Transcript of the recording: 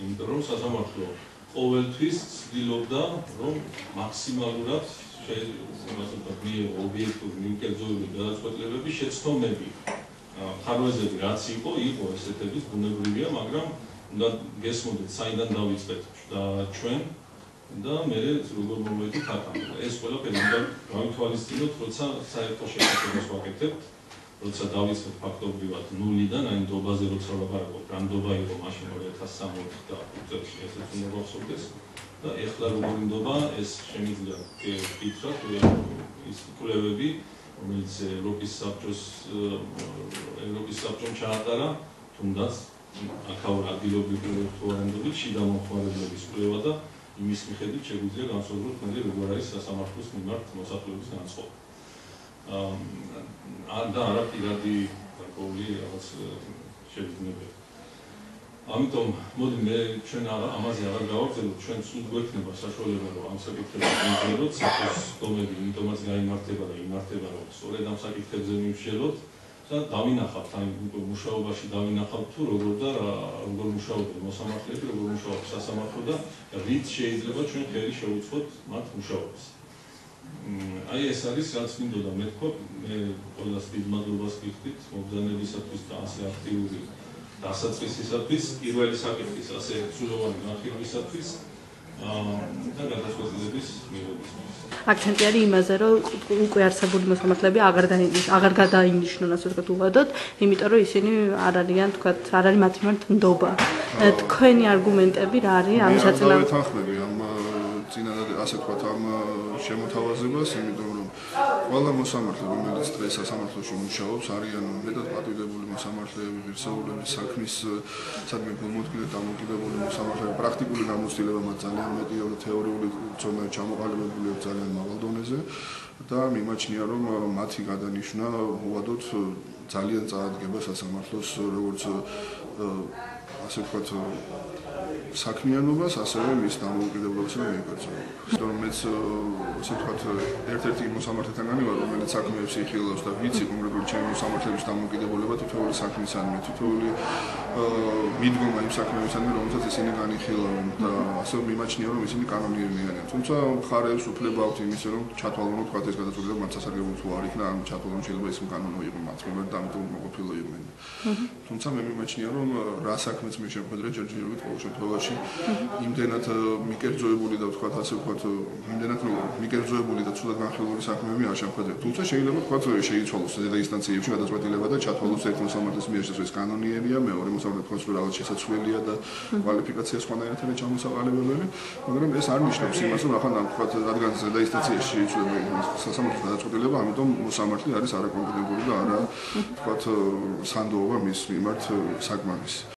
იმიტომ რომ სასამართლო ყოველთვის ცდილობდა რომ მაქსიმალურად შეიძლება მიიღო ობიექტური ნიკერძოები გადაწყვეტილებები შეცდომები ხარვეზები რაც იყო იყო ესეთების ბუნებრივია მაგრამ უნდა გესმოდეთ საიდან დავიწყეთ და ჩვენ და მე როგორ მომედი თათა ეს ყველაფერი უნდა გავითვალისწინოთ როცა საერთო შეფასებას ვაკეთებთ როცა დავიწყეთ ფაქტობრივად ნულიდან, აი ნდობაზე როცა ვაპარაკობ, რა ნდობა იყო მაშინ 2003 და 5 წელს ესეც უნდა გავხსოვდეს. და ეხლა როგორი ნდობა, ეს შემიძლია ვკითხრათ, ის კვლევები, რომელიც ევროპის საბჭოს ევროპის საბჭომ ჩაატარა, თუნდაც აქაურ ადგილობრივ თვალანდობით შიდა მოხმარებლების კვლევა და იმის მიხედვით შეგვიძლია განსაზღვროთ, მე როგორ არის სასამართლოს მიმართ მოსახლეობის განწყობა. აა და არა პირადი გარკვეული რაღაც შეგვიძლია. ამიტომ მოდი მე ჩვენ ამაზე აღარ გავაგზავნოთ, ჩვენ სულ გვექნება საშუალება რომ ამ საკითხებზე ვიმუშაოთ, საფოს დომები, იმიტომაც გამართება და იმართება რომ სწორედ ამ საკითხებზე ვიმუშაოთ და დავინახავთ აი მუშაობაში დავინახავთ თუ როგორ და როგორ მუშაობენ მოსამართლეები, როგორ მუშაობს სასამართლო და რით შეიძლება ჩვენ ხელი შევუწყოთ მათ მუშაობას. აი ეს არის რაც მინდოდა მეთქვა მე ყველას დიდ მადლობას გიხდით მოგზაურობისათვის და ასე აქტიური დასაწყისისათვის პირველი საკითხის ასე სულოვანი განხილვისათვის და გადაწყვეტილების მიღებისთვის აქცენტი არის იმაზე რომ უკვე არსებული მოსამართლეები აღარ აღარ გადაინიშნონ ასე ვთქვათ უვადოდ იმიტომ რომ ისინი არ არიან ვთქვათ არ არის მათი მიმართ ნდობა თქვენი არგუმენტები რა არის ამის აწინააღმდეგო ამ წინადად ასე ვთქვათ ამ შემოთავაზებას, იმიტომ რომ ყველა მოსამართლე, რომელიც დღეს სასამართლოში მუშაობს, არიან მეტად პატივდებული მოსამართლეები, ღირსეულების საქმის სადმე გულმოდგინე დამოკიდებული მოსამართლეები, პრაქტიკული გამოცდილება მათ ძალიან მეტია თეორიული ცოდნა ჩამოყალიბებული ძალიან მაღალ დონეზე და მიმაჩნია რომ მათი გადანიშნა უადოთ ძალიან წაადგება სასამართლოს როგორც ასე ვთქვათ საქმიანობას, ასევე მის დამოუკიდებლობას და მიეკაცება. იმიტომ მეც ასე ვთქვათ, ერთ-ერთი მოსამართლეთაგანი ვარ, რომელიც საქმეებს იხილავს და ვიცი კონკრეტული ჩემი მოსამართლების დამოუკიდებლობა თითოეული საქმისადმი, თითოეული მიდგომა იმ საქმეებისადმი, რომელსაც ისინი განიხილავენ და ასე მიმაჩნია, რომ ისინი კანონიერნი. თუმცა მხარეებს უფლება აქვთ იმის, რომ ჩათვალონ თქვა ეს გადაწყვეტილება მათ სასარგებლო თუ არ იქნა, ან ჩათვალონ შეიძლება ის კანონო იყო მათ მიმართ და ამიტომ მოყოფილო იყვნენ. თუმცა მე მიმაჩნია, რომ რა საქმეც მე შეხვედრე ჯერჯერობით ყოველ შემთხვევაში იმდენად მიკერძოებული და ვთქვათ ასე ვთქვათ იმდენად მიკერძოებული და ცუდად განხილული საქმეები არ შემოხვედრე. თუმცა შეიძლება ვთქვათ შეიცვალოს ზედა ინსტანციებში გადაწყვეტილება და ჩათვალოს ერთ მოსამართლეს მიერ შესაძლოა კანონიერია, მეორე მოსამართლე თქვას რომ რაღაც შესაძლებელია და კვალიფიკაცია სხვანაირად არის ჩამოსაყალიბებელი, მაგრამ ეს არ ნიშნავს იმას რომ ახლა ვთქვათ რადგან ზედა ინსტანციაში შეიცვალება სასამართლო გადაწყვეტილება, ამიტომ მოსამართლე არის არაკომპეტენტური და არა ვთქვათ სანდოობა მის მიმართ საკმარის